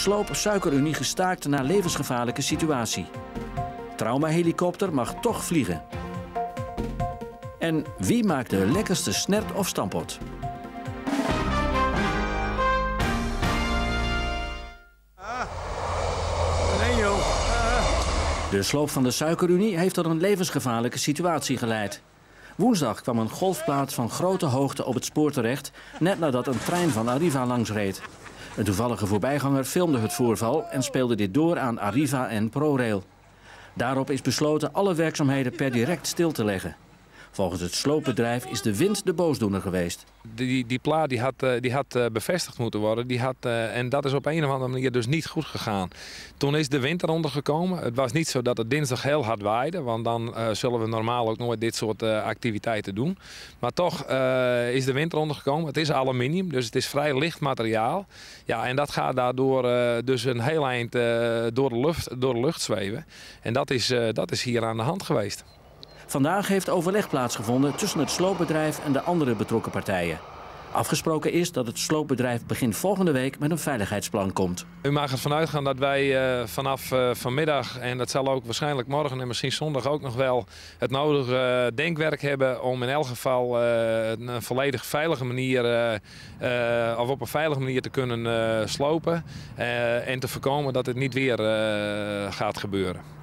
sloop Suikerunie gestaakt na levensgevaarlijke situatie. Traumahelikopter mag toch vliegen. En wie maakt de lekkerste snert of stampot? De sloop van de Suikerunie heeft tot een levensgevaarlijke situatie geleid. Woensdag kwam een golfplaat van grote hoogte op het spoor terecht, net nadat een trein van Arriva langs reed. Een toevallige voorbijganger filmde het voorval en speelde dit door aan Arriva en ProRail. Daarop is besloten alle werkzaamheden per direct stil te leggen. Volgens het sloopbedrijf is de wind de boosdoener geweest. Die, die plaat die had, eh, die had eh, bevestigd moeten worden. Die had, eh, en dat is op een of andere manier dus niet goed gegaan. Toen is de wind eronder gekomen. Het was niet zo dat het dinsdag heel hard waaide. Want dan zullen we normaal ook nooit dit soort activiteiten doen. Maar toch is de wind eronder gekomen. Het is aluminium, dus het is vrij licht materiaal. Ja, en dat gaat daardoor dus een heel eind door, de lucht, door de lucht zweven. En dat is, dat is hier aan de hand geweest. Vandaag heeft overleg plaatsgevonden tussen het sloopbedrijf en de andere betrokken partijen. Afgesproken is dat het sloopbedrijf begin volgende week met een veiligheidsplan komt. U mag ervan uitgaan dat wij uh, vanaf uh, vanmiddag, en dat zal ook waarschijnlijk morgen en misschien zondag ook nog wel, het nodige uh, denkwerk hebben om in elk geval een volledig veilige manier, of op een veilige manier te kunnen slopen. en te voorkomen dat het niet weer gaat gebeuren.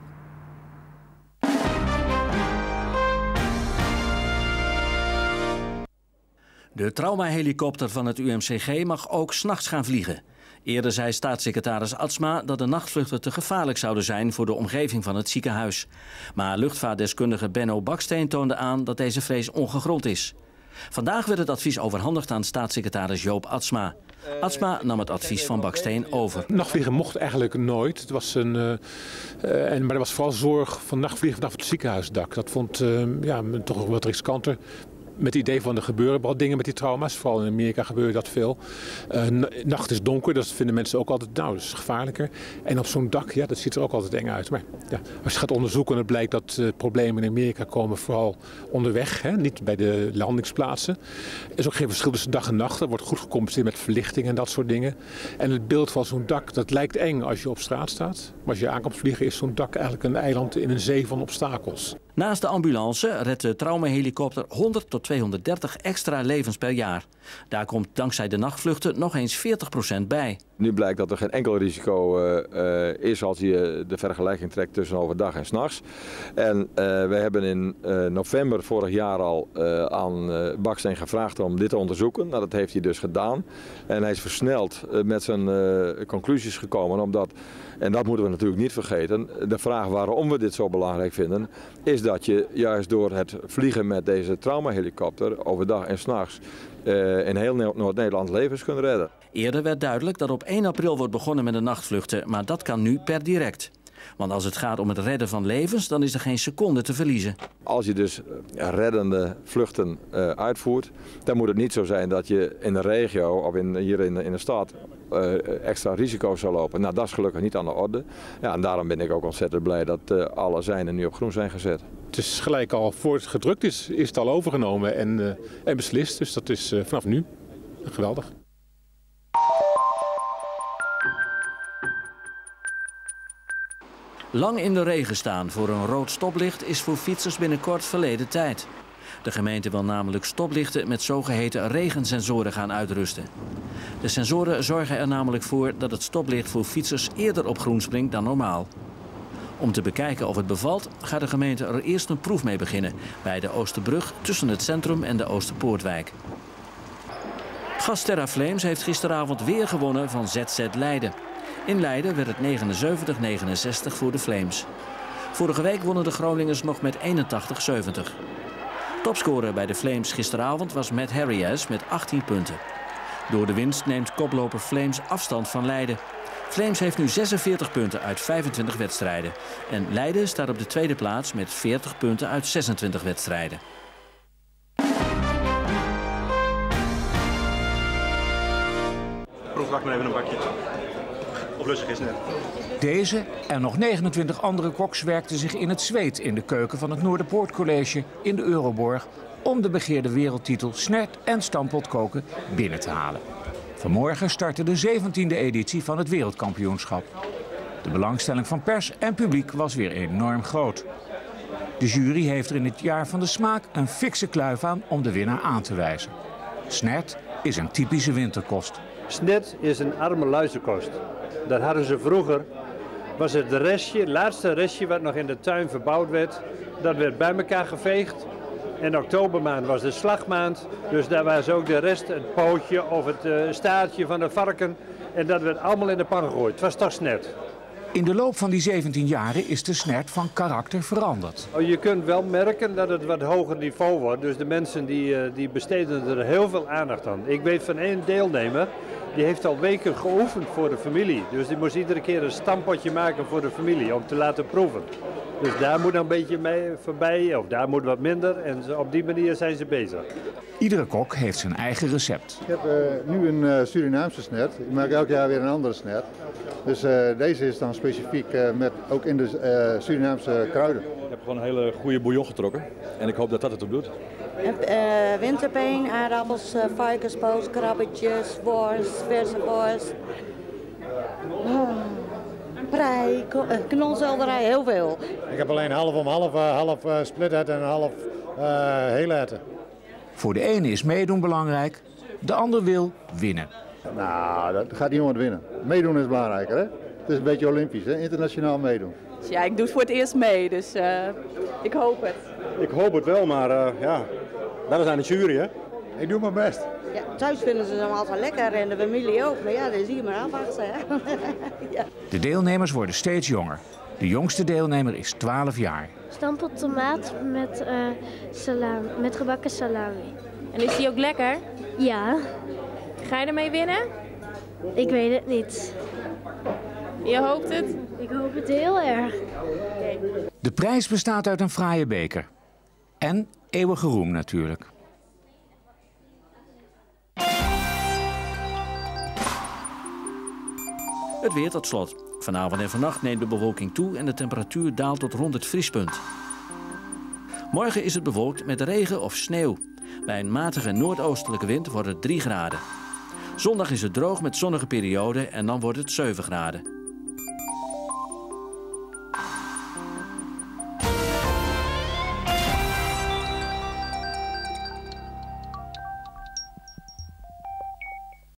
De traumahelikopter van het UMCG mag ook s'nachts gaan vliegen. Eerder zei staatssecretaris Atsma dat de nachtvluchten te gevaarlijk zouden zijn voor de omgeving van het ziekenhuis. Maar luchtvaartdeskundige Benno Baksteen toonde aan dat deze vrees ongegrond is. Vandaag werd het advies overhandigd aan staatssecretaris Joop Atsma. Atsma nam het advies van Baksteen over. Nachtvliegen mocht eigenlijk nooit. Het was een, uh, en, maar er was vooral zorg van nachtvliegen vanaf het ziekenhuisdak. Dat vond uh, ja, toch wat riskanter met het idee van er gebeuren wel dingen met die trauma's. Vooral in Amerika gebeurt dat veel. Uh, nacht is donker, dat vinden mensen ook altijd, nou, dat is gevaarlijker. En op zo'n dak, ja, dat ziet er ook altijd eng uit. Maar ja, als je gaat onderzoeken en het blijkt dat uh, problemen in Amerika komen vooral onderweg, hè, niet bij de landingsplaatsen. Er is ook geen verschil tussen dag en nacht. Er wordt goed gecompenseerd met verlichting en dat soort dingen. En het beeld van zo'n dak, dat lijkt eng als je op straat staat. Maar als je aankomt vliegen, is zo'n dak eigenlijk een eiland in een zee van obstakels. Naast de ambulance redt de traumahelikopter 100 tot 230 extra levens per jaar. Daar komt dankzij de nachtvluchten nog eens 40% bij. Nu blijkt dat er geen enkel risico uh, is als je de vergelijking trekt tussen overdag en s'nachts. En we hebben in november vorig jaar al aan Baksteen gevraagd om dit te onderzoeken. Nou, dat heeft hij dus gedaan. En hij is versneld met zijn conclusies gekomen omdat, en dat moeten we natuurlijk niet vergeten, de vraag waarom we dit zo belangrijk vinden, is dat je juist door het vliegen met deze traumahelikopter overdag en s'nachts in heel Noord-Nederland levens kunnen redden. Eerder werd duidelijk dat op 1 april wordt begonnen met de nachtvluchten, maar dat kan nu per direct. Want als het gaat om het redden van levens, dan is er geen seconde te verliezen. Als je dus eh, reddende vluchten uh, uitvoert, dan moet het niet zo zijn dat je in de regio of in, hier in, in de stad uh, extra risico's zou lopen. Nou, dat is gelukkig niet aan de orde. Ja, en daarom ben ik ook ontzettend blij dat alle zijnen nu op groen zijn gezet. Het is gelijk al voor het gedrukt is, is het al overgenomen en, en beslist. Dus dat is vanaf nu geweldig. Lang in de regen staan voor een rood stoplicht is voor fietsers binnenkort verleden tijd. De gemeente wil namelijk stoplichten met zogeheten regensensoren gaan uitrusten. De sensoren zorgen er namelijk voor dat het stoplicht voor fietsers eerder op groen springt dan normaal. Om te bekijken of het bevalt, gaat de gemeente er eerst een proef mee beginnen bij de Oosterbrug tussen het centrum en de Oosterpoortwijk. Gasterra Flames heeft gisteravond weer gewonnen van ZZ Leiden. In Leiden werd het 79-69 voor de Flames. Vorige week wonnen de Groningers nog met 81-70. Topscorer bij de Flames gisteravond was Matt Harrias met 18 punten. Door de winst neemt koploper Flames afstand van Leiden. Flames heeft nu 46 punten uit 25 wedstrijden. En Leiden staat op de tweede plaats met 40 punten uit 26 wedstrijden. Proef, maar even een bakje. Is net. Deze en nog 29 andere koks werkten zich in het zweet in de keuken van het Noorderpoortcollege in de Euroborg om de begeerde wereldtitel snert en stampot koken binnen te halen. Vanmorgen startte de 17e editie van het wereldkampioenschap. De belangstelling van pers en publiek was weer enorm groot. De jury heeft er in het jaar van de smaak een fikse kluif aan om de winnaar aan te wijzen. Snert is een typische winterkost. Snet is een arme luisterkost. Dat hadden ze vroeger. Was het de restje, het laatste restje wat nog in de tuin verbouwd werd. Dat werd bij elkaar geveegd. En oktobermaand was de slagmaand. Dus daar was ook de rest, het pootje of het uh, staartje van de varken. En dat werd allemaal in de pan gegooid. Het was toch snet. In de loop van die 17 jaren is de snert van karakter veranderd. Oh, je kunt wel merken dat het wat hoger niveau wordt. Dus de mensen die, uh, die besteden er heel veel aandacht aan. Ik weet van één deelnemer, die heeft al weken geoefend voor de familie. Dus die moest iedere keer een stampotje maken voor de familie om te laten proeven. Dus daar moet een beetje mee voorbij, of daar moet wat minder. En op die manier zijn ze bezig. Iedere kok heeft zijn eigen recept. Ik heb uh, nu een uh, Surinaamse snet. Ik maak elk jaar weer een andere snet. Dus uh, deze is dan specifiek met ook in de Surinaamse kruiden. Ik heb gewoon een hele goede bouillon getrokken. En ik hoop dat dat het ook doet. Winterpeen, aardappels, varkenspoot, krabbetjes, worst, verse worst. Oh prei, knolselderij, heel veel. Ik heb alleen half om half, uh, half uh, split en half uh, heel eten. Voor de ene is meedoen belangrijk, de ander wil winnen. Nou, dat gaat niemand winnen. Meedoen is belangrijker, hè? Het is een beetje olympisch, hè? internationaal meedoen. Ja, ik doe het voor het eerst mee, dus ik hoop het. Ik hoop het wel, maar ja, dat is aan de jury, hè? Ik doe mijn best. Ja, thuis vinden ze hem altijd lekker en de familie ook. Maar ja, dat zie je maar aanwachten. ja. De deelnemers worden steeds jonger. De jongste deelnemer is 12 jaar. Stampot tomaat met, uh, salami, met gebakken salami. En is die ook lekker? Ja. Ga je ermee winnen? Ik weet het niet. Je hoopt het? Ik hoop het heel erg. De prijs bestaat uit een fraaie beker. En eeuwige roem natuurlijk. Het weer tot slot. Vanavond en vannacht neemt de bewolking toe en de temperatuur daalt tot rond het vriespunt. Morgen is het bewolkt met regen of sneeuw. Bij een matige noordoostelijke wind wordt het 3 graden. Zondag is het droog met zonnige perioden en dan wordt het 7 graden.